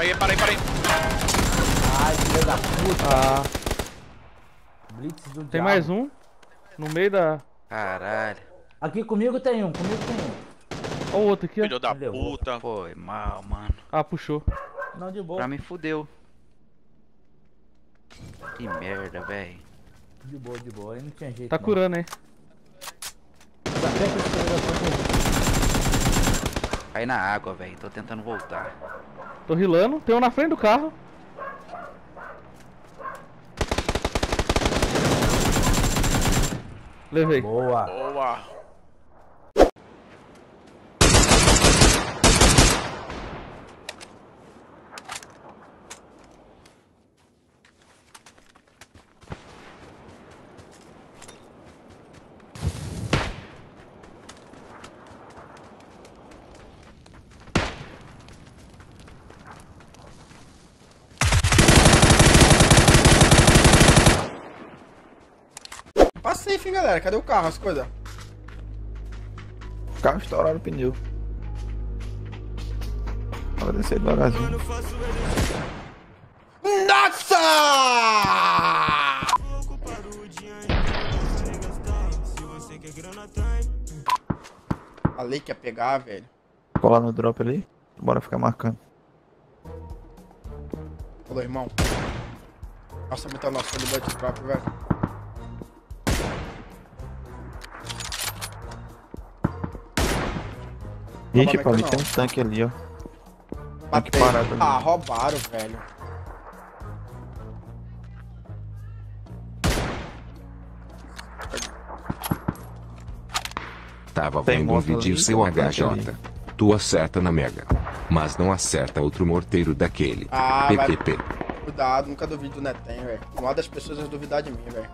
Peguei, parei, parei. Ai, filho da puta. Ah, Blitz do tem diabo. mais um. No meio da. Caralho. Aqui comigo tem um, comigo tem um. Ó o outro aqui, ó. Filho da puta. Foi mal, mano. Ah, puxou. Não, de boa. Pra mim fudeu. Que merda, velho. De boa, de boa. Aí não tinha jeito. Tá não. curando, hein? Caí na água, velho. Tô tentando voltar. Tô rilando. Tem um na frente do carro. Levei. Boa. Boa. Passei, enfim, galera. Cadê o carro, as coisas? O carro estouraram o pneu. Vou descer devagarzinho. Nossa! Falei que ia pegar, velho. Colar no drop ali. Bora ficar marcando. Falou, irmão. Nossa, muita nossa, ele vai de drop, velho. Ixi, não. tem um tanque ali, ó. Tanque Matei. parado ali. Ah, roubaram, velho. Tava Tem vendo um moto vídeo ali, seu HJ. Tu acerta na mega. Mas não acerta outro morteiro daquele. Ah, vai- PQP. Cuidado, nunca duvide do Netem, velho. Uma das pessoas vai duvidar de mim, velho.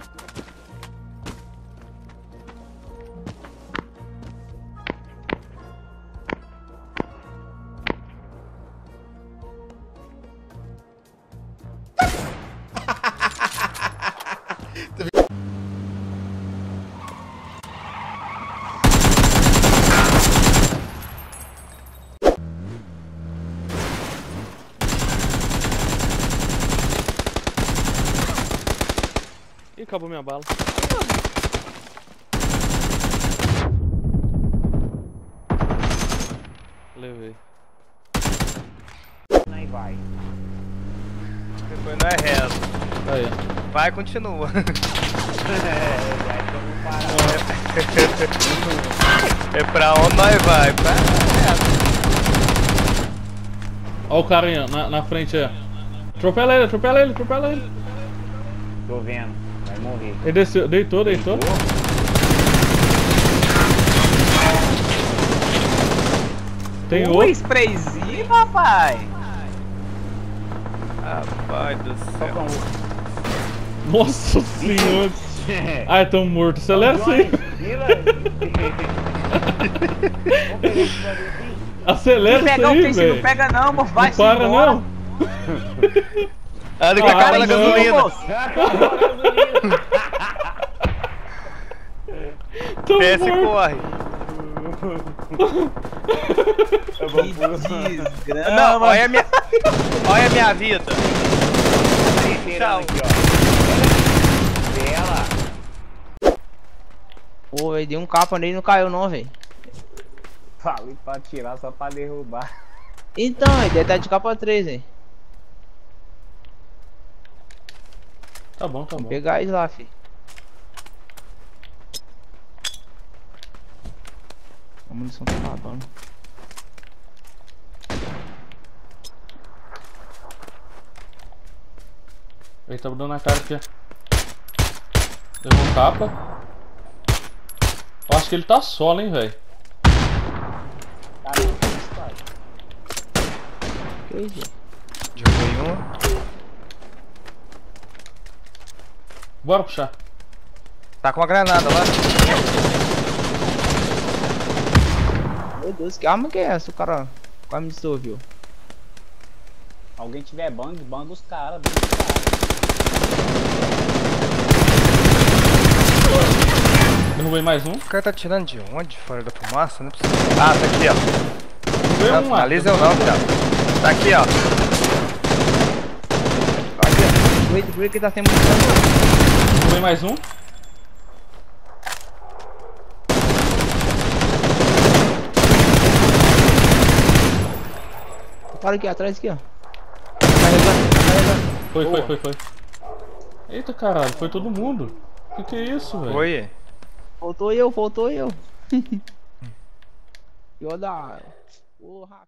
Ih, acabou minha bala. Levei. Depois não é reto. Aí. Vai, continua. é pra onde nós vai? Pra. Ó o cara aí, ó, na, na frente aí, ó. Atropela ele, atropela ele, atropela ele. Tô vendo, vai morrer. Ele desceu, deitou, deitou. Tem Ui, outro. sprayzinho, papai. Rapaz do céu. Nossa senhora. Ai, tão morto. Acelera isso aí. Acelera isso Pegar o aí, peixe não velho. pega não, moço. Vai Não para embora. não. Anda que Ah, acaba na não. gasolina. Desce e morto. corre. Que desgrama. Não, olha a minha. Olha a minha vida. Tchau. aqui, ó. Bela. Pô, dei um capa nele e não caiu não, velho. Falei pra tirar só pra derrubar. Então, ele deve estar de capa 3, velho. Tá bom, tá bom. Pegar eles lá, fi. A munição tá acabando. Ele tá dando na cara aqui, ó. Levou um tapa. Acho que ele tá solo, hein, velho. Que isso, velho? Joguei um. Bora puxar. Tá com uma granada lá. Meu Deus, que arma que é essa? O cara quase me dissolveu. Alguém tiver bang, bang os caras. caras. Derrubei mais um. O cara tá tirando de onde? Fora da fumaça? Não é possível. Ah, tá aqui, ó. Derrubei um lá. Analisa eu não, cara. Tá aqui, ó. Aproveita, aproveita que tá sem munição. Foi mais um. O cara aqui atrás aqui, ó. Carregando, tá carregando. Foi, Boa. foi, foi, foi. Eita caralho, foi todo mundo. Que que é isso, velho? Oi. Faltou eu, faltou eu. E olha. Porra.